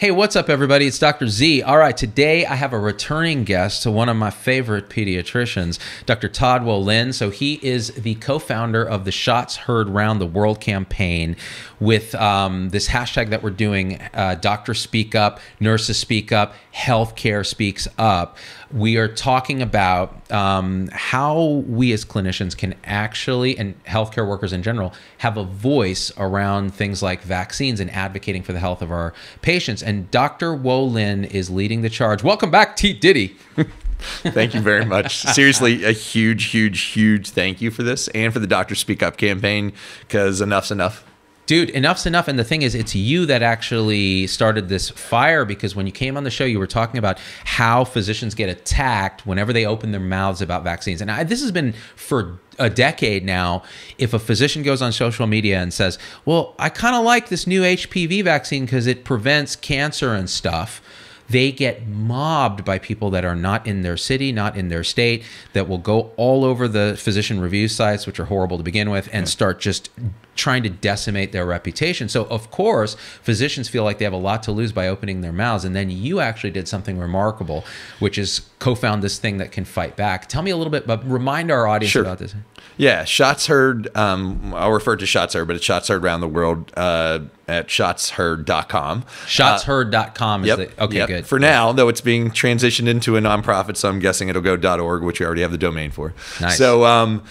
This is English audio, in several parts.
Hey, what's up, everybody? It's Dr. Z. All right, today I have a returning guest to one of my favorite pediatricians, Dr. Todd Wolynn. So, he is the co founder of the Shots Heard Round the World campaign with um, this hashtag that we're doing uh, Doctors Speak Up, Nurses Speak Up, Healthcare Speaks Up. We are talking about um, how we as clinicians can actually, and healthcare workers in general, have a voice around things like vaccines and advocating for the health of our patients. And Dr. Wolynn is leading the charge. Welcome back, T. Diddy. thank you very much. Seriously, a huge, huge, huge thank you for this and for the Doctor Speak Up campaign because enough's enough. Dude, enough's enough. And the thing is, it's you that actually started this fire because when you came on the show, you were talking about how physicians get attacked whenever they open their mouths about vaccines. And I, this has been for a decade now. If a physician goes on social media and says, Well, I kind of like this new HPV vaccine because it prevents cancer and stuff they get mobbed by people that are not in their city, not in their state, that will go all over the physician review sites, which are horrible to begin with, and start just trying to decimate their reputation. So, of course, physicians feel like they have a lot to lose by opening their mouths. And then you actually did something remarkable, which is co found this thing that can fight back. Tell me a little bit, but remind our audience sure. about this. Yeah, shots heard. Um, I'll refer to shots heard, but it's shots heard around the world uh, at shotsheard.com. Shotsheard.com uh, is yep, the, okay, yep. good. For now, though it's being transitioned into a nonprofit, so I'm guessing it'll go .org, which we already have the domain for. Nice. So, um,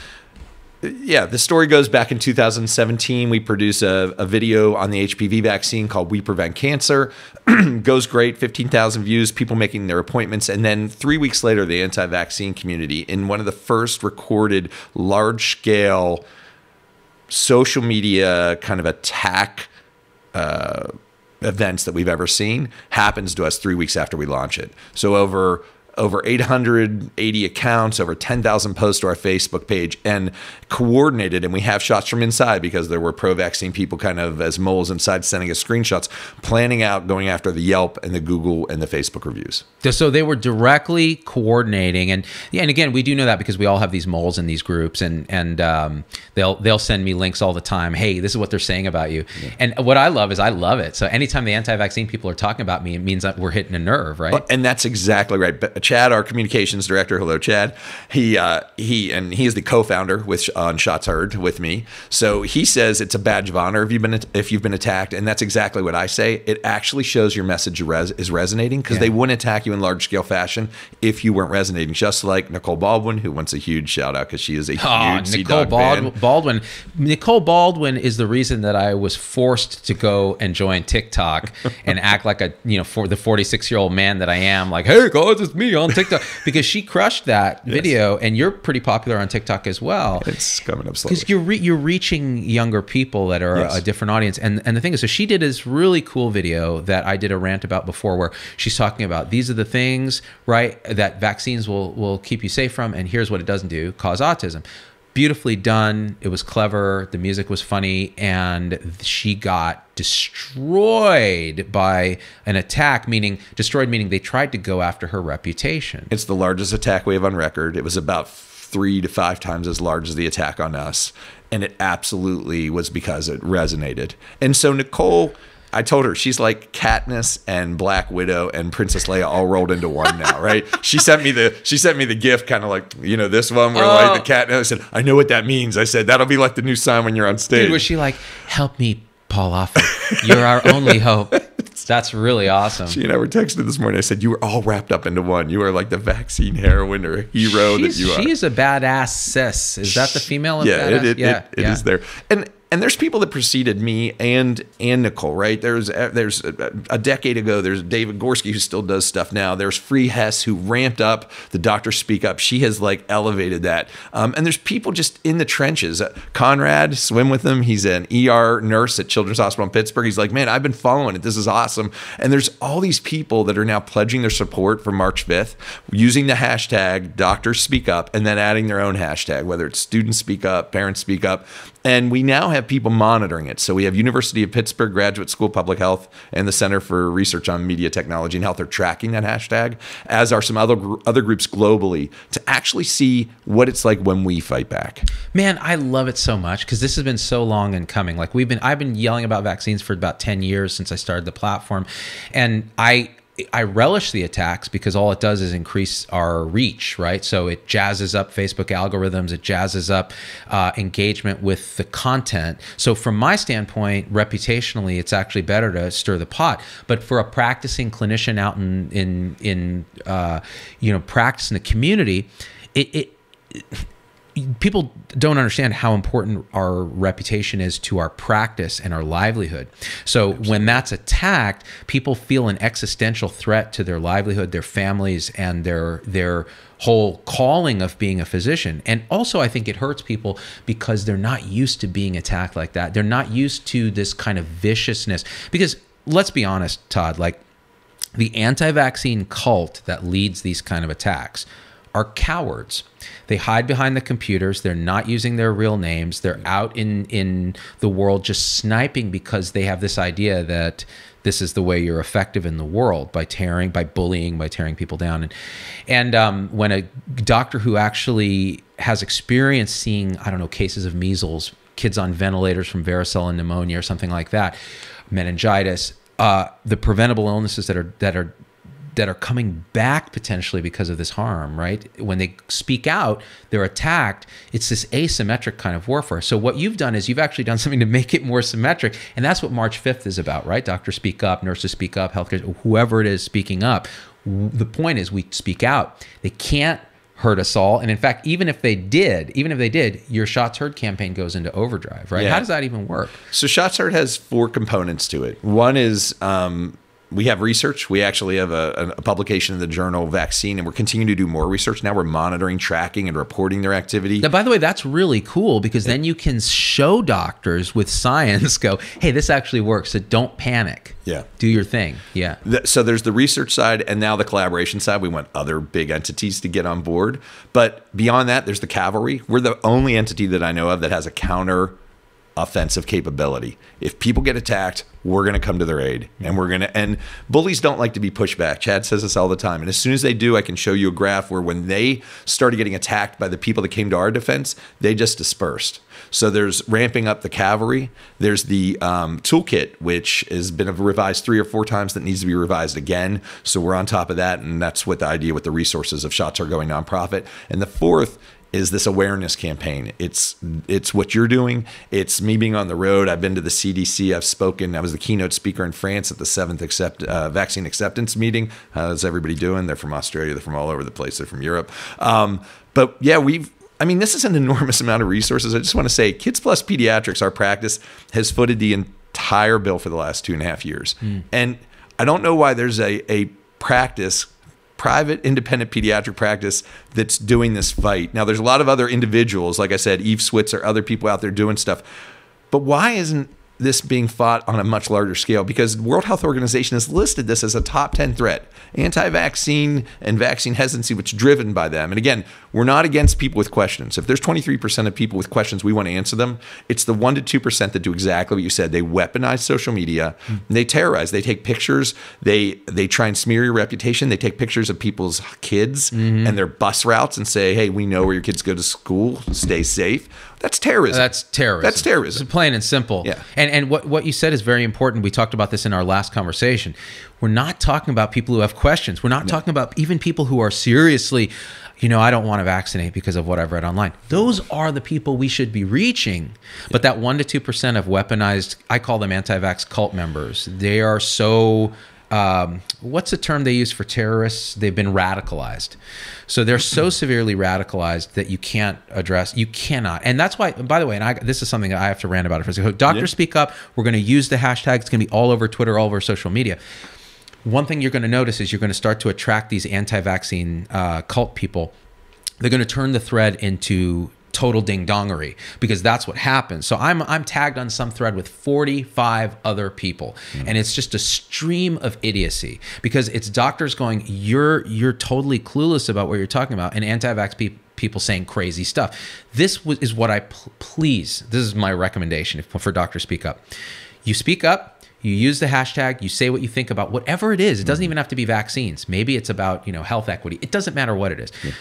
yeah, the story goes back in 2017. We produce a, a video on the HPV vaccine called We Prevent Cancer. goes great, 15,000 views, people making their appointments. And then three weeks later, the anti vaccine community, in one of the first recorded large scale social media kind of attack uh, events that we've ever seen, happens to us three weeks after we launch it. So over over 880 accounts, over 10,000 posts to our Facebook page, and coordinated. And we have shots from inside because there were pro vaccine people kind of as moles inside sending us screenshots, planning out going after the Yelp and the Google and the Facebook reviews. So they were directly coordinating. And yeah, and again, we do know that because we all have these moles in these groups, and and um, they'll they'll send me links all the time. Hey, this is what they're saying about you. Yeah. And what I love is I love it. So anytime the anti-vaccine people are talking about me, it means that we're hitting a nerve, right? And that's exactly right. Chad, our communications director, hello, Chad. He uh, he and he is the co-founder with on Shots Heard with me. So he says it's a badge of honor if you've been if you've been attacked, and that's exactly what I say. It actually shows your message is resonating because yeah. they wouldn't attack you in large scale fashion if you weren't resonating. Just like Nicole Baldwin, who wants a huge shout out because she is a oh, huge Nicole Bald- Baldwin. Nicole Baldwin is the reason that I was forced to go and join TikTok and act like a you know for the 46 year old man that I am. Like, hey guys, it's me on TikTok because she crushed that yes. video, and you're pretty popular on TikTok as well. It's coming up slowly because you're re- you're reaching younger people that are yes. a, a, different audience. And and the thing is, so she did this really cool video that I did a rant about before, where she's talking about these are the things right that vaccines will will keep you safe from, and here's what it doesn't do: cause autism beautifully done. It was clever. The music was funny, and she got destroyed by an attack. Meaning destroyed, meaning they tried to go after her reputation. It's the largest attack we have on record. It was about three to five times as large as the attack on us, and it absolutely was because it resonated. And so Nicole I told her she's like Katniss and Black Widow and Princess Leia all rolled into one now, right? she sent me the she sent me the gift, kind of like you know this one where oh. like the oh. cat. I said, I know what that means. I said that'll be like the new sign when you're on stage. Dude, was she like, help me, Paul Offit? You're our only hope. That's really awesome. She and I were texting this morning. I said, You were all wrapped up into one. You are like the vaccine heroine or hero She's, that you are. She is a badass sis. Is that the female? Yeah, it, it, yeah, it, it yeah. is there. And and there's people that preceded me and and Nicole, right? There's there's a, a, decade ago. There's David Gorski who still does stuff now. There's Free Hess who ramped up the Doctor Speak Up. She has like elevated that. Um, and there's people just in the trenches. Uh, Conrad, swim with him. He's an ER nurse at Children's Hospital in Pittsburgh. He's like, man, I've been following it. This is awesome. And there's all these people that are now pledging their support for March 5th, using the hashtag Doctor Speak Up, and then adding their own hashtag, whether it's Students Speak Up, Parents Speak Up, and we now have people monitoring it. So we have University of Pittsburgh Graduate School of Public Health and the Center for Research on Media Technology and Health are tracking that hashtag, as are some other other groups globally to actually see what it's like when we fight back. Man, I love it so much because this has been so long in coming. Like we've been, I've been yelling about vaccines for about ten years since I started the platform, and I I relish the attacks because all it does is increase our reach, right? So it jazzes up Facebook algorithms, it jazzes up uh, engagement with the content. So from my standpoint, reputationally, it's actually better to stir the pot. But for a practicing clinician out in in in uh, you know practice in the community, it, it, it people don't understand how important our reputation is to our practice and our livelihood. So Absolutely. when that's attacked, people feel an existential threat to their livelihood, their families, and their their whole calling of being a physician. And also I think it hurts people because they're not used to being attacked like that. They're not used to this kind of viciousness. Because let's be honest, Todd, like the anti-vaccine cult that leads these kind of attacks are cowards. They hide behind the computers. They're not using their real names. They're out in in the world just sniping because they have this idea that this is the way you're effective in the world by tearing, by bullying, by tearing people down. And and um, when a doctor who actually has experience seeing, I don't know, cases of measles, kids on ventilators from varicella pneumonia or something like that, meningitis, uh, the preventable illnesses that are that are that are coming back potentially because of this harm, right? When they speak out, they're attacked. It's this asymmetric kind of warfare. So what you've done is you've actually done something to make it more symmetric, and that's what March 5th is about, right? Doctors speak up, nurses speak up, healthcare, whoever it is speaking up. The point is we speak out. They can't hurt us all. And in fact, even if they did, even if they did, your Shots Heard campaign goes into overdrive, right? Yeah. How does that even work? So Shots Heard has four components to it. One is um, we have research. We actually have a, a, publication in the journal Vaccine, and we're continuing to do more research. Now we're monitoring, tracking, and reporting their activity. Now, by the way, that's really cool because then you can show doctors with science, go, hey, this actually works. So don't panic. Yeah. Do your thing. Yeah. So there's the research side and now the collaboration side. We want other big entities to get on board. But beyond that, there's the cavalry. We're the only entity that I know of that has a counter offensive capability. If people get attacked, we're going to come to their aid and we're going to and bullies don't like to be pushed back. Chad says this all the time and as soon as they do i can show you a graph where when they started getting attacked by the people that came to our defense they just dispersed. So there's ramping up the cavalry there's the um, toolkit which has been revised three or four times that needs to be revised again. So we're on top of that and that's what the idea with the resources of shots are going nonprofit. And the fourth is this awareness campaign. It's it's what you're doing. It's me being on the road. I've been to the CDC. I've spoken. I was the keynote speaker in France at the seventh accept, uh, vaccine acceptance meeting. How's everybody doing? They're from Australia. They're from all over the place. They're from Europe. Um, but yeah, we've. I mean, this is an enormous amount of resources. I just want to say, Kids Plus Pediatrics, our practice, has footed the entire bill for the last two and a half years, mm. and I don't know why there's a a practice private independent pediatric practice that's doing this fight. Now, there's a lot of other individuals, like I said, Eve Switzer, other people out there doing stuff. But why isn't this being fought on a much larger scale because the World Health Organization has listed this as a top 10 threat. Anti-vaccine and vaccine hesitancy, which is driven by them. And again, we're not against people with questions. If there's 23% of people with questions, we want to answer them. It's the 1 to 2% that do exactly what you said. They weaponize social media. Mm-hmm. They terrorize. They take pictures. They they try and smear your reputation. They take pictures of people's kids mm-hmm. and their bus routes and say, "Hey, we know where your kids go to school. Stay safe." That's terrorism. That's terrorism. That's terrorism. It's plain and simple. Yeah. And and what what you said is very important. We talked about this in our last conversation. We're not talking about people who have questions. We're not no. talking about even people who are seriously, you know, I don't want to vaccinate because of what I've read online. Those are the people we should be reaching. But that one to two percent of weaponized, I call them anti-vax cult members. They are so um, what's the term they use for terrorists? They've been radicalized. So they're so severely radicalized that you can't address, you cannot. And that's why, by the way, and I, this is something I have to rant about it for a second. Doctor yeah. Speak Up, we're going to use the hashtag. It's going to be all over Twitter, all over social media. One thing you're going to notice is you're going to start to attract these anti vaccine uh, cult people. They're going to turn the thread into total ding dongery because that's what happens. So I'm I'm tagged on some thread with 45 other people mm. and it's just a stream of idiocy because it's doctors going you're you're totally clueless about what you're talking about and anti-vax pe- people saying crazy stuff. This was, is what I pl- please. This is my recommendation for Doctor Speak Up. You speak up. You use the hashtag. You say what you think about whatever it is. It doesn't even have to be vaccines. Maybe it's about you know health equity. It doesn't matter what it is. Yeah.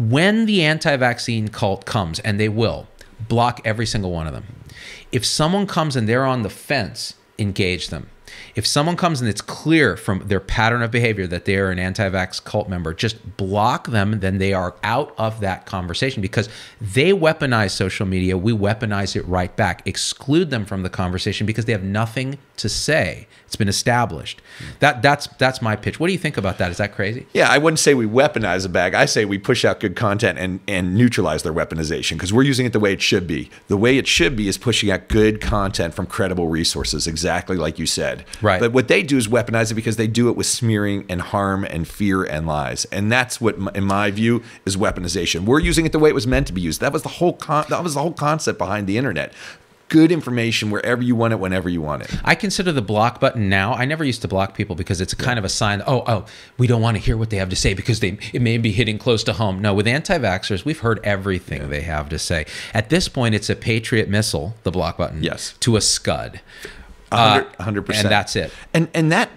When the anti-vaccine cult comes, and they will, block every single one of them. If someone comes and they're on the fence, engage them if someone comes and it's clear from their pattern of behavior that they are an anti-vax cult member, just block them. Then they are out of that conversation because they weaponize social media. We weaponize it right back. Exclude them from the conversation because they have nothing to say. It's been established. That that's that's my pitch. What do you think about that? Is that crazy? Yeah, I wouldn't say we weaponize a bag. I say we push out good content and and neutralize their weaponization because we're using it the way it should be. The way it should be is pushing out good content from credible resources, exactly like you said. Right. But what they do is weaponize it because they do it with smearing and harm and fear and lies, and that's what, in my view, is weaponization. We're using it the way it was meant to be used. That was the whole con- that was the whole concept behind the internet good information wherever you want it, whenever you want it. I consider the block button now. I never used to block people because it's kind of a sign. Oh, oh, we don't want to hear what they have to say because they it may be hitting close to home. No, with anti-vaxxers, we've heard everything yeah. they have to say. At this point, it's a Patriot missile, the block button, yes, to a Scud. Uh, hundred percent, and that's it. And and that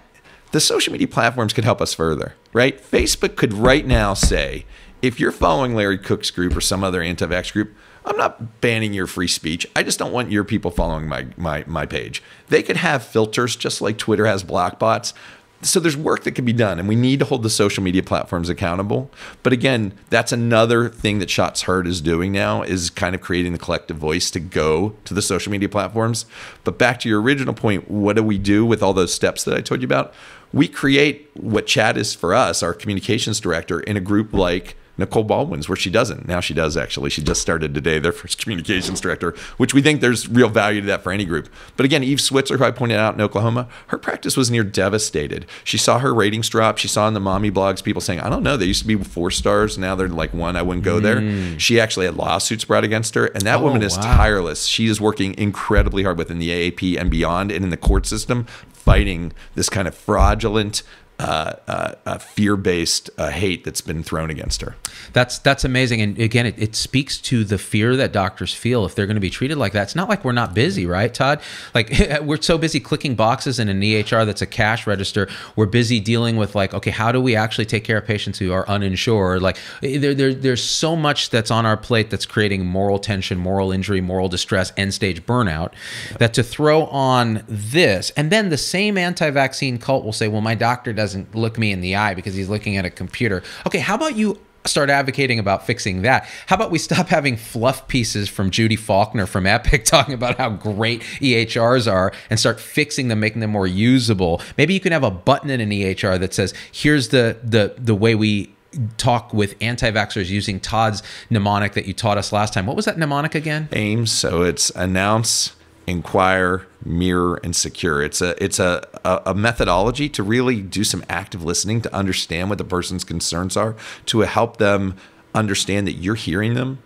the social media platforms could help us further, right? Facebook could right now say, if you're following Larry Cook's group or some other anti-vax group I'm not banning your free speech. I just don't want your people following my my my page. They could have filters just like Twitter has block bots. So there's work that can be done, and we need to hold the social media platforms accountable. But again, that's another thing that Shots Heard is doing now is kind of creating the collective voice to go to the social media platforms. But back to your original point, what do we do with all those steps that I told you about? We create what Chad is for us, our communications director, in a group like Nicole Baldwin's, where she doesn't. Now she does actually. She just started today, their first communications director, which we think there's real value to that for any group. But again, Eve Switzer, who I pointed out in Oklahoma, her practice was near devastated. She saw her ratings drop. She saw in the mommy blogs people saying, I don't know, they used to be four stars. Now they're like one. I wouldn't go there. Mm. She actually had lawsuits brought against her. And that oh, woman is wow. tireless. She is working incredibly hard within the AAP and beyond and in the court system fighting this kind of fraudulent uh, uh, fear-based uh, hate that's been thrown against her. That's that's amazing, and again, it, it speaks to the fear that doctors feel if they're going to be treated like that. It's not like we're not busy, right, Todd? Like we're so busy clicking boxes in an EHR that's a cash register. We're busy dealing with like, okay, how do we actually take care of patients who are uninsured? Like there, there there's so much that's on our plate that's creating moral tension, moral injury, moral distress, end stage burnout. That to throw on this, and then the same anti-vaccine cult will say, well, my doctor doesn't doesn't look me in the eye because he's looking at a computer. Okay, how about you start advocating about fixing that. How about we stop having fluff pieces from Judy Faulkner from Epic talking about how great EHRs are and start fixing them, making them more usable. Maybe you can have a button in an EHR that says, "Here's the the the way we talk with anti-vaxxers using Todd's mnemonic that you taught us last time. What was that mnemonic again? AIMS. So it's announce, inquire, mirror, and secure. It's a it's a, a, methodology to really do some active listening to understand what the person's concerns are, to help them understand that you're hearing them,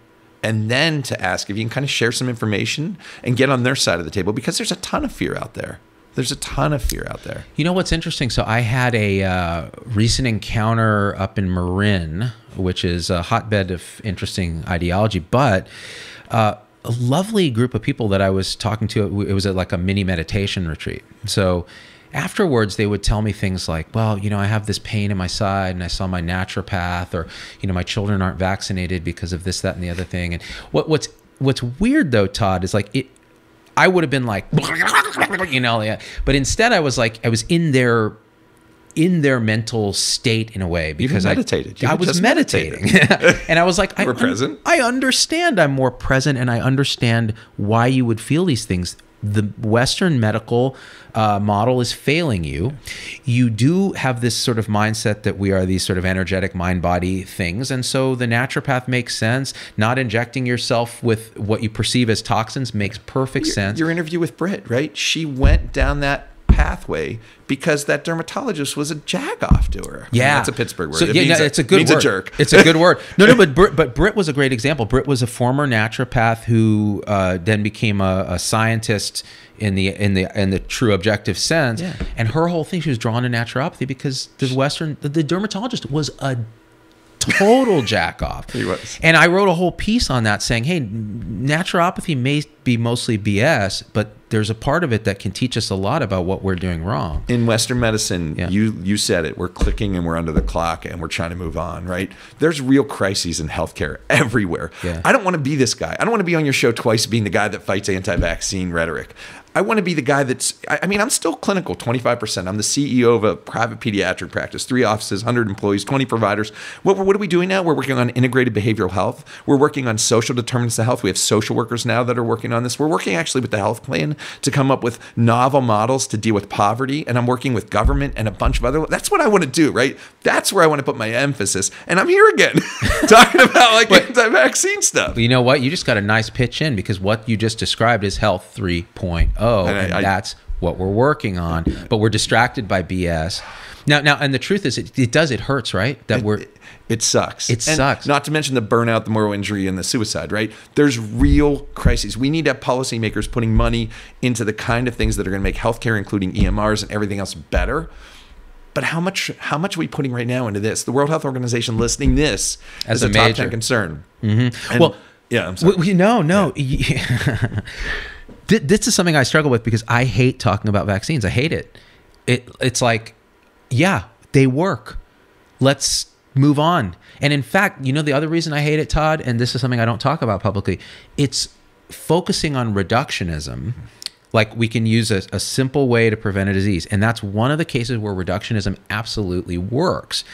and then to ask if you can kind of share some information and get on their side of the table because there's a ton of fear out there. There's a ton of fear out there. You know what's interesting? So I had a uh, recent encounter up in Marin, which is a hotbed of interesting ideology, but. Uh, a lovely group of people that I was talking to. It was like a mini meditation retreat. So afterwards, they would tell me things like, well, you know, I have this pain in my side and I saw my naturopath or, you know, my children aren't vaccinated because of this, that, and the other thing. And what, what's, what's weird though, Todd, is like it, I would have been like, you know, yeah. but instead I was like, I was in their in their mental state in a way because I meditated. You I was meditating, and I was like, I, present. I understand. I'm more present, and I understand why you would feel these things. The Western medical uh, model is failing you. You do have this sort of mindset that we are these sort of energetic mind body things. And so the naturopath makes sense. Not injecting yourself with what you perceive as toxins makes perfect your, sense. Your interview with Britt, right? She went down that pathway because that dermatologist was a jagoff to her. Yeah, I mean, that's a Pittsburgh word. So, it yeah, means no, it's a, good means word. A jerk. It's a good word. No, no, but Britt, but Britt was a great example. Britt was a former naturopath who uh, then became a, a, scientist in the in the in the true objective sense. Yeah. And her whole thing, she was drawn to naturopathy because the Western the, the dermatologist was a total jack off. He was. And I wrote a whole piece on that saying, hey, naturopathy may be mostly BS, but there's a part of it that can teach us a lot about what we're doing wrong. in Western medicine, Yeah. you you said it. We're clicking and we're under the clock and we're trying to move on, right? There's real crises in healthcare everywhere. Yeah. I don't want to be this guy. I don't want to be on your show twice being the guy that fights anti-vaccine rhetoric. I want to be the guy that's. I I mean, I'm still clinical, 25%. I'm the CEO of a private pediatric practice, three offices, 100 employees, 20 providers. What, what are we doing now? We're working on integrated behavioral health. We're working on social determinants of health. We have social workers now that are working on this. We're working actually with the health plan to come up with novel models to deal with poverty. And I'm working with government and a bunch of other. That's what I want to do, right? That's where I want to put my emphasis. And I'm here again talking about like anti-vaccine stuff. But you know what? You just got a nice pitch in because what you just described is health 3.0, and, I- I- that's what we're working on. But we're distracted by BS. Now, now, and the truth is, it, it does. It hurts, right? That we're It, it sucks. It And sucks. Not to mention the burnout, the moral injury, and the suicide, right? There's real crises. We need to have policymakers putting money into the kind of things that are going to make healthcare, including EMRs and everything else, better. But how much how much are we putting right now into this? The World Health Organization listing this As as, a a, top major. ten concern. Mm-hmm. well. yeah, I'm sorry. We, we- no, no. Th- this is something I struggle with because I hate talking about vaccines. I hate it. It it's like, yeah, they work. Let's move on. And in fact, you know the other reason I hate it, Todd, and this is something I don't talk about publicly. It's focusing on reductionism. Like we can use a, a simple way to prevent a disease, and that's one of the cases where reductionism absolutely works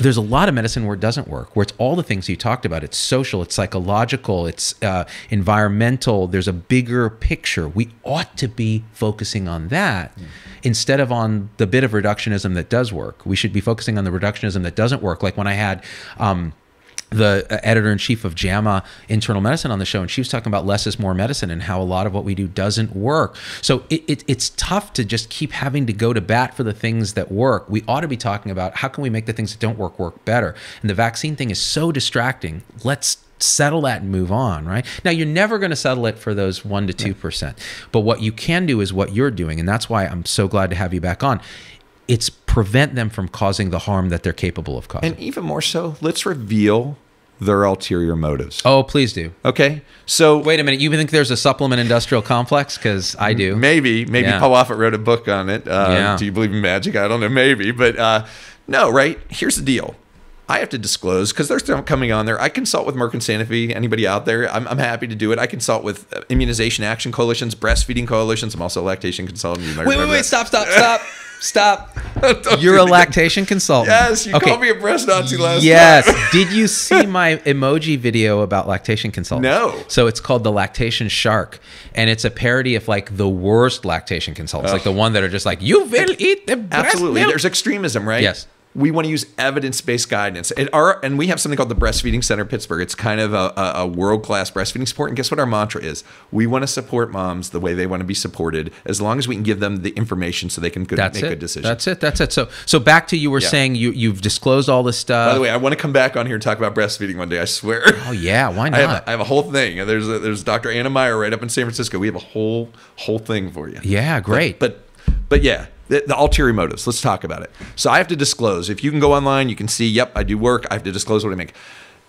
there's a lot of medicine where it doesn't work, where it's all the things you talked about. It's social, it's psychological, it's uh, environmental. There's a bigger picture. We ought to be focusing on that instead of on the bit of reductionism that does work. We should be focusing on the reductionism that doesn't work. Like when I had. Um, the uh, editor in chief of JAMA Internal Medicine on the show, and she was talking about less is more medicine and how a lot of what we do doesn't work. So it, it, it's tough to just keep having to go to bat for the things that work. We ought to be talking about how can we make the things that don't work work better. And the vaccine thing is so distracting. Let's settle that and move on, right? Now, you're never going to settle it for those 1% to 2%. But what you can do is what you're doing. And that's why I'm so glad to have you back on. It's prevent them from causing the harm that they're capable of causing. and even more so, let's reveal their ulterior motives. oh, please do. Okay, so Wait a minute. You think there's a supplement industrial complex? Because I do. Maybe, maybe Yeah. Paul Offit wrote a book on it. Uh, Yeah. Do you believe in magic? I don't know, maybe, but uh, no, right? Here's the deal. I have to disclose because they're still coming on there. I consult with Merck and Sanofi. Anybody out there? I'm, I'm happy to do it. I consult with uh, immunization action coalitions, breastfeeding coalitions. I'm also a lactation consultant. Wait, wait, wait! that. Stop! Stop! Stop! Stop! You're a lactation consultant. Yes, you called me a breast Nazi last Yes. time. Did you see my emoji video about lactation consultants? No. So it's called the Lactation Shark, and it's a parody of like the worst lactation consultants, like the one that are just like, "You will eat the breast Absolutely. milk." There's extremism, right? Yes. We want to use evidence-based guidance. And our and we have something called the Breastfeeding Center Pittsburgh. It's kind of a, a, world-class breastfeeding support. And guess what our mantra is? We want to support moms the way they want to be supported, as long as we can give them the information so they can good, That's make it. good decisions. That's it. That's it. So, so back to you were Yeah. saying you you've disclosed all this stuff. By the way, I want to come back on here and talk about breastfeeding one day. I swear. oh yeah, why I not? have, a, I have a whole thing. There's a, there's Dr. Anna Meyer right up in San Francisco. We have a whole whole thing for you. yeah, great. But but yeah, the, the ulterior motives. Let's talk about it. So I have to disclose. If you can go online, you can see. Yep, I do work. I have to disclose what I make.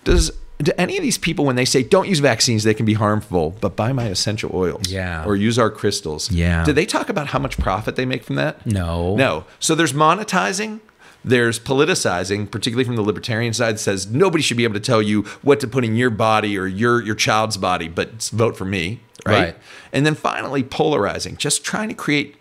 Does do any of these people, when they say don't use vaccines, they can be harmful, but buy my essential oils, Yeah. or use our crystals, Yeah. Do they talk about how much profit they make from that? No. no. So there's monetizing. There's politicizing, particularly from the libertarian side, says nobody should be able to tell you what to put in your body or your your child's body, but vote for me, right? Right. And then finally, polarizing, just trying to create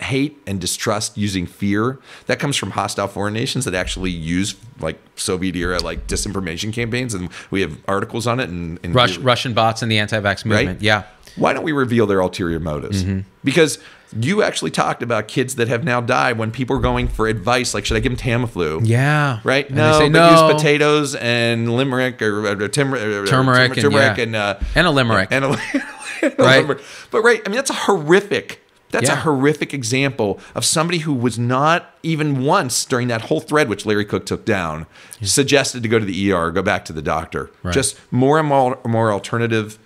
hate and distrust using fear that comes from hostile foreign nations that actually use like Soviet era like disinformation campaigns, and we have articles on it. And, and Rush, Russian bots and the anti-vax movement. Right? Yeah. Why don't we reveal their ulterior motives? Mm-hmm. Because you actually talked about kids that have now died when people are going for advice, like should I give them Tamiflu? Yeah. Right? And they no, say no. use potatoes and limerick or, or, tim- or Turmeric and- turmeric yeah. and uh, And a limerick. and a, Right. limerick. But right, I mean that's a horrific. That's a horrific example of somebody who was not even once during that whole thread, which Larry Cook took down, suggested to go to the ER, go back to the doctor. Right. Just more and more, more alternative,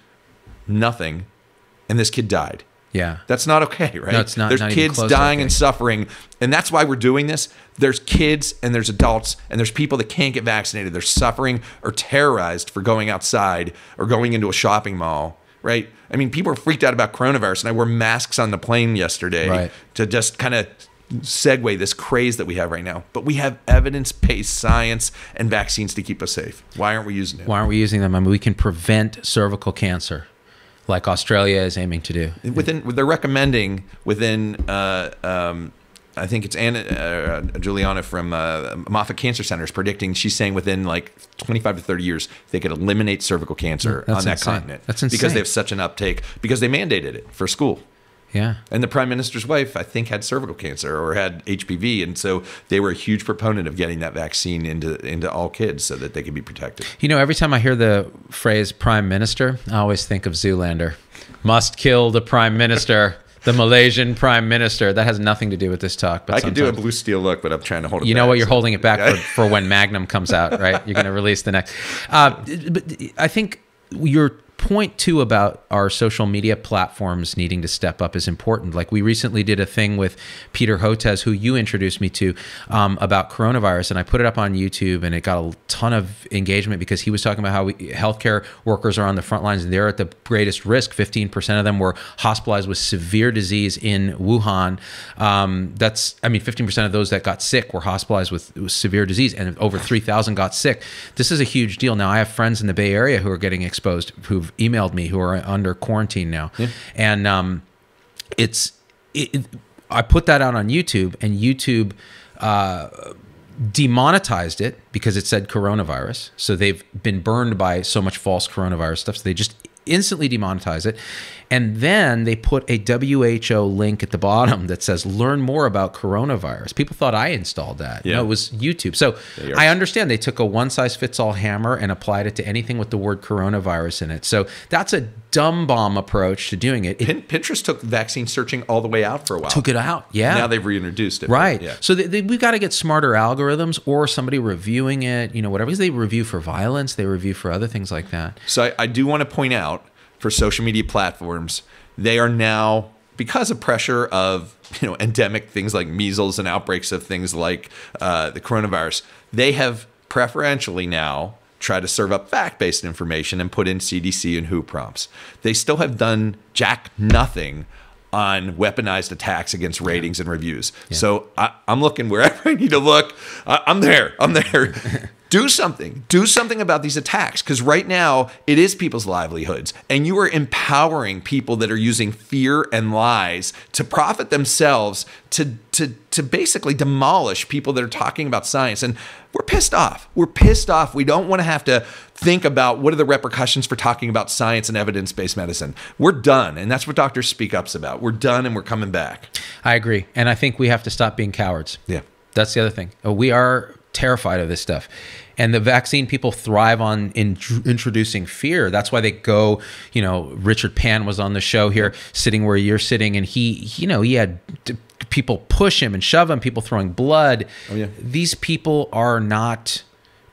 nothing, and this kid died. Yeah. That's not okay, right? No, it's not- There's not kids dying and suffering, and that's why we're doing this. There's kids and there's adults and there's people that can't get vaccinated. They're suffering or terrorized for going outside or going into a shopping mall, right? I mean, people are freaked out about coronavirus, and I wore masks on the plane yesterday Right. to just kind of segue this craze that we have right now. But we have evidence-based science and vaccines to keep us safe. Why aren't we using it? Why aren't we using them? I mean, we can prevent cervical cancer, like Australia is aiming to do. within they're recommending within uh, um, I think it's Anna uh, Giuliano from uh, Moffitt Cancer Center is predicting she's saying within like 25 to 30 years they could eliminate cervical cancer That's on that insane. continent That's insane. because they have such an uptake because they mandated it for school. Yeah. And the prime minister's wife, I think, had cervical cancer or had HPV, and so they were a huge proponent of getting that vaccine into into all kids so that they could be protected. You know, every time I hear the phrase prime minister, I always think of Zoolander. Must kill the prime minister, the Malaysian prime minister. That has nothing to do with this talk. But I could do a blue steel look, but I'm trying to hold it. You know what? You're so- holding it back for, for when Magnum comes out, right? You're going to release the next. Uh, but I think your point too about our social media platforms needing to step up is important. Like we recently did a thing with Peter Hotez, who you introduced me to, um, about coronavirus, and I put it up on YouTube, and it got a ton of engagement because he was talking about how we, healthcare workers are on the front lines and they're at the greatest risk. 15% of them were hospitalized with severe disease in Wuhan. Um, that's, I mean, 15% of those that got sick were hospitalized with, with severe disease, and over 3,000 got sick. This is a huge deal. Now, I have friends in the Bay Area who are getting exposed, who've emailed me, who are under quarantine now, and um, it's. It, it- I put that out on YouTube, and YouTube uh, demonetized it because it said coronavirus. So they've been burned by so much false coronavirus stuff. So they just instantly demonetize it. And then they put a WHO link at the bottom that says learn more about coronavirus. People thought I installed that. Yeah. No, it was YouTube. So I understand they took a one size fits all hammer and applied it to anything with the word coronavirus in it. So that's a dumb bomb approach to doing it. It Pinterest took vaccine searching all the way out for a while. took it out. Yeah. Now they've reintroduced it. Right. Yeah. So they, they, we've got to get smarter algorithms or somebody reviewing it, you know, whatever. Because they review for violence, they review for other things like that. So I, I do want to point out for social media platforms, they are now because of pressure of you know endemic things like measles and outbreaks of things like uh, the coronavirus, they have preferentially now tried to serve up fact-based information and put in CDC and WHO prompts. They still have done jack nothing on weaponized attacks against ratings and reviews. So I, I'm looking wherever I need to look. I, I'm there. I'm there. do something. Do something about these attacks because right now it is people's livelihoods, and you are empowering people that are using fear and lies to profit themselves to to to basically demolish people that are talking about science. And we're pissed off. We're pissed off. We don't want to have to think about what are the repercussions for talking about science and evidence-based medicine. We're done, and that's what Doctors Speak Up's about. We're done, and we're coming back. I agree. And I think we have to stop being cowards. Yeah. That's the other thing. We are terrified of this stuff. And the vaccine people thrive on in, introducing fear. That's why they go, you know, Richard Pan was on the show here, sitting where you're sitting, and he, you know, he had people push him and shove him, people throwing blood. Oh, yeah. These people are not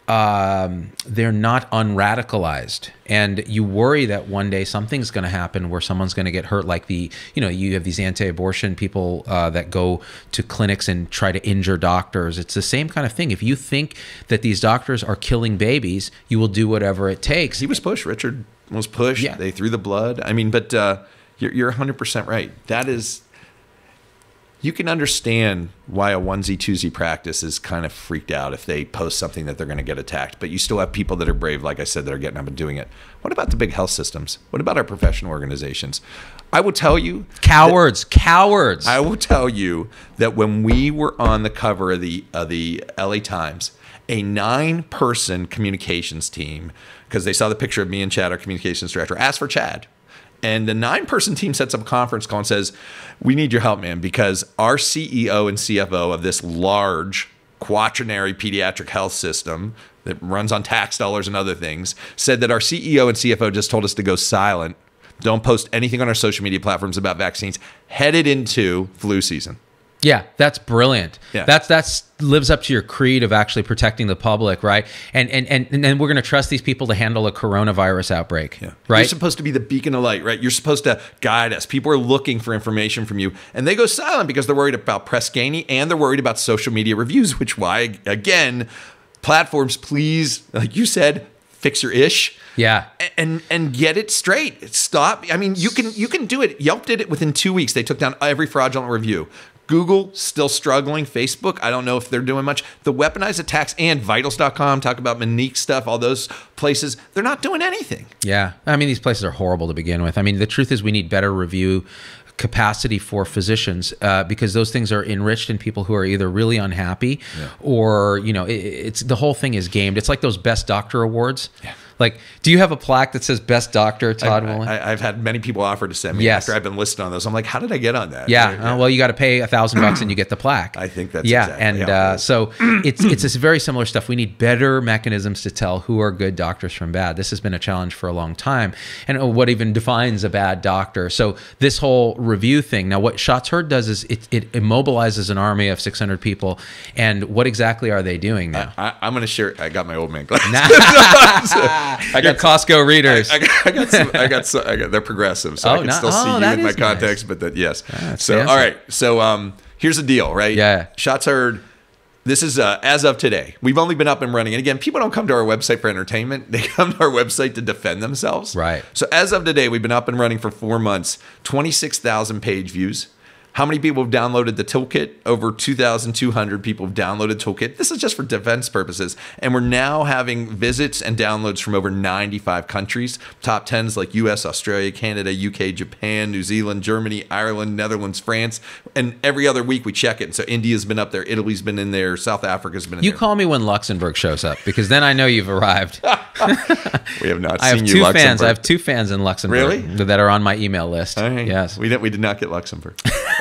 um, they're not unradicalized, and you worry that one day something's going to happen where someone's going to get hurt. Like the, you know, you have these anti-abortion people uh, that go to clinics and try to injure doctors. It's the same kind of thing. If you think that these doctors are killing babies, you will do whatever it takes. He was pushed. Richard was pushed. Yeah. They threw the blood. I mean, but uh, you're, you're 100% right. That is, you can understand why a onesie twosie practice is kind of freaked out if they post something that they're going to get attacked. But you still have people that are brave, like I said, that are getting up and doing it. What about the big health systems? What about our professional organizations? I will tell you, cowards, cowards. I will tell you that when we were on the cover of the of the LA Times, a nine-person communications team, because they saw the picture of me and Chad, our communications director, asked for Chad. And the nine-person team sets up a conference call and says, "We need your help, man, because our CEO and CFO of this large quaternary pediatric health system that runs on tax dollars and other things said that our CEO and CFO just told us to go silent don't post anything on our social media platforms about vaccines headed into flu season. Yeah, that's brilliant. Yeah. That's that's lives up to your creed of actually protecting the public, right? And and and, and then we're going to trust these people to handle a coronavirus outbreak, Right. You're supposed to be the beacon of light, right? You're supposed to guide us. People are looking for information from you, and they go silent because they're worried about press gaining and they're worried about social media reviews. Which why again, platforms, please, like you said, fix your ish. yeah. and and get it straight. Stop. I mean, you can you can do it. Yelp did it within two weeks. They took down every fraudulent review. Google still struggling. Facebook, I don't know if they're doing much. The weaponized attacks and Vitals.com talk about Monique stuff. All those places, they're not doing anything. Yeah. I mean, these places are horrible to begin with. I mean, the truth is, we need better review capacity for physicians uh, because those things are enriched in people who are either really unhappy or, you know, it, it's the whole thing is gamed. It's like those best doctor awards. Yeah. Like, do you have a plaque that says best doctor, Todd Wolynn? I, have had many people offer to send me Yes. after I've been listed on those. I'm like, how did I get on that? Yeah. Uh, well, you got to pay a thousand bucks and you get the plaque. I think that's yeah. exactly and uh, so it's it's this very similar stuff. We need better mechanisms to tell who are good doctors from bad. This has been a challenge for a long time, and uh, what even defines a bad doctor. So this whole review thing. Now, what Shots Heard does is it, it immobilizes an army of 600 people, and what exactly are they doing now? I, I'm going to share. I got my old man glasses. I got Costco readers. I got, I got some. I got. Some, I got. They're progressive, so Oh, I can no- still oh, see you in my nice. context. But that, yes. that's so fancy. all right. So um, here's the deal, right? Yeah. Shots heard. This is uh, as of today. We've only been up and running, and again, people don't come to our website for entertainment. They come to our website to defend themselves. Right. So as of today, we've been up and running for four months. Twenty six thousand page views. How many people have downloaded the toolkit? Over 2,200 people have downloaded toolkit. This is just for defense purposes. And we're now having visits and downloads from over 95 countries. Top 10s like US, Australia, Canada, UK, Japan, New Zealand, Germany, Ireland, Netherlands, France. And every other week we check it. So India's been up there, Italy's been in there, South Africa's been in you there. You call me when Luxembourg shows up because then I know you've arrived. we have not I have seen two you, fans. I have two fans in Luxembourg Really? that are on my email list. Right. Yes. We, did, we did not get Luxembourg.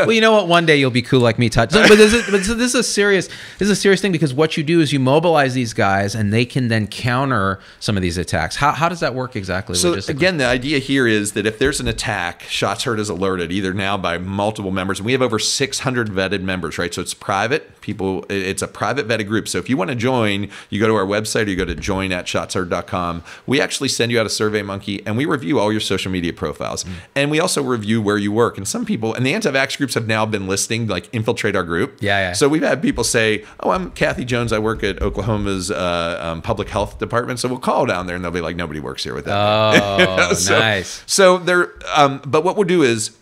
well, you know what? One day you'll be cool like me, Todd. So, but, this is, but so this is a serious. This is a serious thing because what you do is you mobilize these guys, and they can then counter some of these attacks. How, how does that work exactly? So again, the idea here is that if there's an attack, Shots Heard is alerted either now by multiple members, and we have over 600 vetted members, right? So it's private. People, it's a private vetted group. So if you want to join, you go to our website or you go to join at shotsheard.com. We actually send you out a Survey Monkey, and we review all your social media profiles, mm. and we also review where you work. And some people, and the anti-vax groups have now been listing like infiltrate our group. Yeah, yeah. So we've had people say, "Oh, I'm Kathy Jones. I work at Oklahoma's uh, um, public health department." So we'll call down there, and they'll be like, "Nobody works here with that." Oh, so, nice. So there, um, but what we'll do is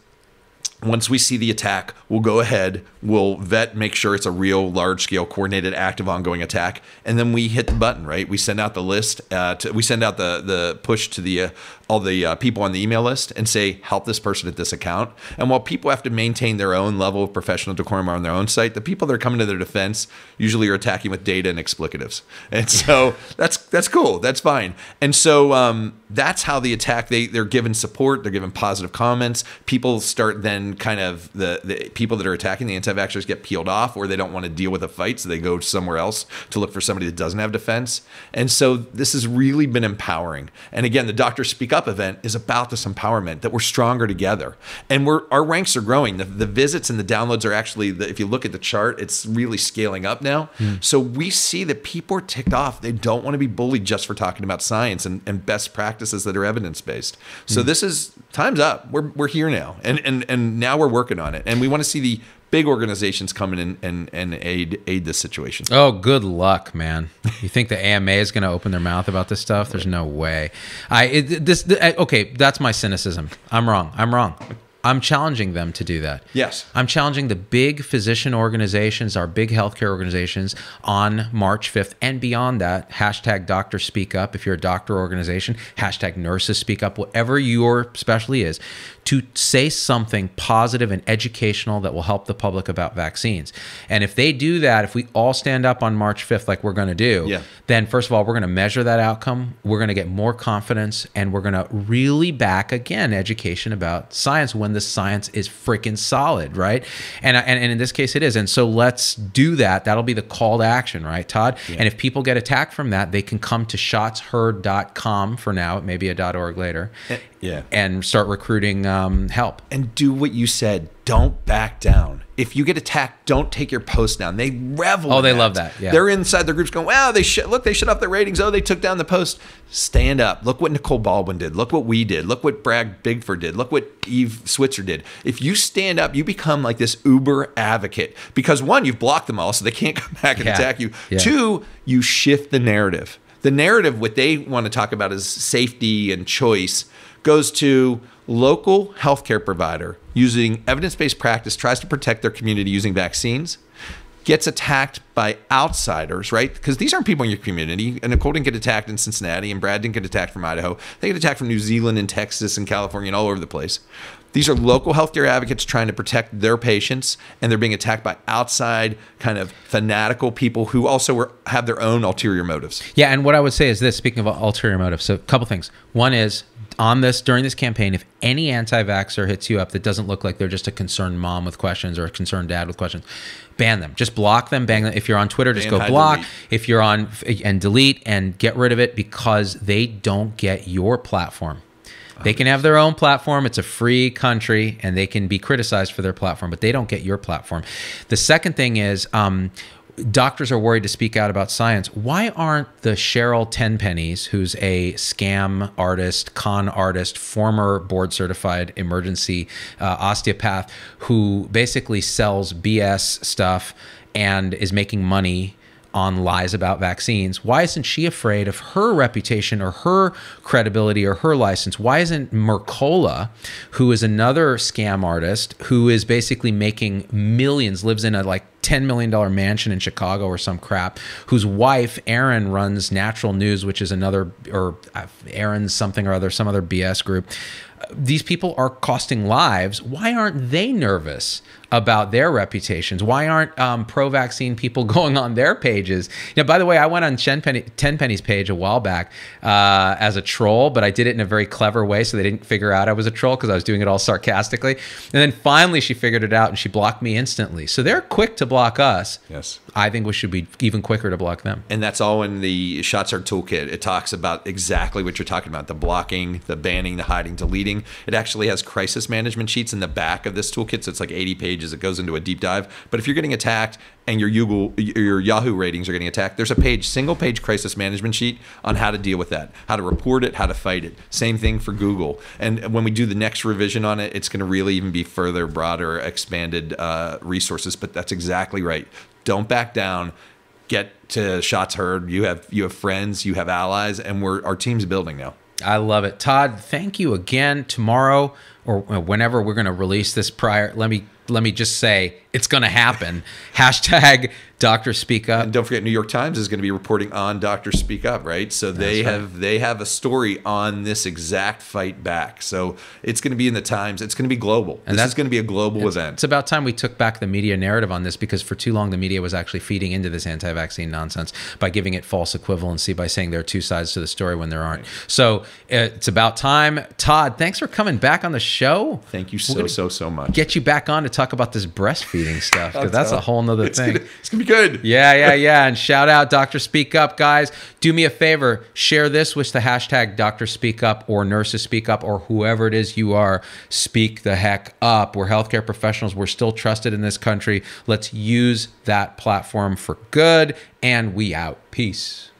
once we see the attack, we'll go ahead, we'll vet, make sure it's a real large scale, coordinated, active, ongoing attack, and then we hit the button. Right, we send out the list. Uh, to, we send out the the push to the uh, all the uh, people on the email list and say, help this person at this account. And while people have to maintain their own level of professional decorum on their own site, the people that are coming to their defense usually are attacking with data and explicatives. And so that's that's cool. That's fine. And so um, that's how the attack. They they're given support. They're given positive comments. People start then kind of the the people that are attacking the anti-vaxxers get peeled off, or they don't want to deal with a fight, so they go somewhere else to look for somebody that doesn't have defense. And so this has really been empowering. And again, the Doctor Speak Up event is about this empowerment that we're stronger together, and we're our ranks are growing. The, the visits and the downloads are actually, the, if you look at the chart, it's really scaling up now. Hmm. So we see that people are ticked off. They don't want to be bullied just for talking about science and, and best practices that are evidence based. So hmm. this is time's up. We're, we're here now, and and and now we're working on it, and we want to see the big organizations come in and, and, and aid aid this situation. Oh, good luck, man. You think the AMA is going to open their mouth about this stuff? There's no way. I it, this th- eh, okay. That's my cynicism. I'm wrong. I'm wrong. I'm challenging them to do that. Yes. I'm challenging the big physician organizations, our big healthcare organizations on March 5th and beyond that. Hashtag doctors speak up. If you're a doctor organization, hashtag nurses speak up, whatever your specialty is, to say something positive and educational that will help the public about vaccines. And if they do that, if we all stand up on March 5th, like we're going to do, Yeah. then first of all, we're going to measure that outcome. We're going to get more confidence and we're going to really back again education about science when the science is freaking solid, right? And, and, and in this case, it is. And so let's do that. That'll be the call to action, right, Todd? And if people get attacked from that, they can come to shotsheard.com for now. It may be a .org later. Yeah. And start recruiting um, help. and do what you said. Don't back down. if you get attacked, don't take your post down. They revel. Oh, they love that, yeah. They're inside their groups going, wow, they sh- look, they shut off their ratings. Oh, they took down the post. Stand up. Look what Nicole Baldwin did. Look what we did. Look what Brad Bigford did. Look what Eve Switzer did. If you stand up, you become like this uber advocate because one, you've blocked them all, so they can't come back and Yeah. attack you. Yeah. Two, you shift the narrative. The narrative, what they want to talk about is safety and choice, goes to local healthcare provider using evidence-based practice tries to protect their community using vaccines gets attacked by outsiders, right? Because these aren't people in your community. And Nicole didn't get attacked in Cincinnati, and Brad didn't get attacked from Idaho. They get attacked from New Zealand and Texas and California and all over the place. These are local healthcare advocates trying to protect their patients, and they're being attacked by outside kind of fanatical people who also were, have their own ulterior motives. Yeah, and what I would say is this: speaking of ulterior motives, so a couple things. One is on this during this campaign, if any anti-vaxxer hits you up that doesn't look like they're just a concerned mom with questions or a concerned dad with questions, ban them. Just block them. Bang them. If you're on Twitter, just Ban, go block. delete. If you're on and delete and get rid of it because they don't get your platform. They can have their own platform. It's a free country, and they can be criticized for their platform, but they don't get your platform. The second thing is, um, doctors are worried to speak out about science. Why aren't the Sherri Tenpennies, who's a scam artist, con artist, former board certified emergency uh, osteopath, who basically sells BS stuff and is making money on lies about vaccines. Why isn't she afraid of her reputation or her credibility or her license? Why isn't Mercola, who is another scam artist who is basically making millions, lives in a like $10 million mansion in Chicago or some crap, whose wife, Erin, runs Natural News, which is another, or uh, Erin's something or other, some other BS group. Uh, These people are costing lives. Why aren't they nervous about their reputations? Why aren't um, pro-vaccine people going on their pages? You know, by the way, I went on Tenpenny, Tenpenny's page a while back uh, as a troll, but I did it in a very clever way, so they didn't figure out I was a troll because I was doing it all sarcastically. And then finally, she figured it out and she blocked me instantly. So they're quick to block us. Yes. I think we should be even quicker to block them. And that's all in the Shots Heard toolkit. It talks about exactly what you're talking about the blocking, the banning, the hiding, deleting. It actually has crisis management sheets in the back of this toolkit. So it's like 80 pages. As it goes into a deep dive. But if you're getting attacked and your Google, your Yahoo ratings are getting attacked, there's a page, single page crisis management sheet on how to deal with that, how to report it, how to fight it. Same thing for Google. And when we do the next revision on it, it's going to really even be further, broader, expanded uh, resources. But that's exactly right. Don't back down get to shots heard. You have you have friends, you have allies, and we're our team's building now. I love it. Todd, thank you again. Tomorrow or whenever we're going to release this prior, let me let me just say it's going to happen. Hashtag Doctor Speak Up. And don't forget, New York Times is going to be reporting on Doctor Speak Up, right? So they right. have they have a story on this exact fight back. So it's going to be in the Times. It's going to be global. this that's- going to be a global event. It's about time we took back the media narrative on this because for too long the media was actually feeding into this anti-vaccine nonsense by giving it false equivalency by saying there are two sides to the story when there aren't. So uh, it's about time. Todd, thanks for coming back on the show. Thank you so so so much. Get you back on to talk about this breastfeeding stuff because that's a whole nother it's thing. Gonna, it's gonna be good. Yeah, yeah, yeah. And shout out Dr. Speak Up, guys. Do me a favor, share this with the hashtag Dr. Speak Up or Nurses Speak Up or whoever it is you are. Speak the heck up. We're healthcare professionals. We're still trusted in this country. Let's use that platform for good. And we out. Peace.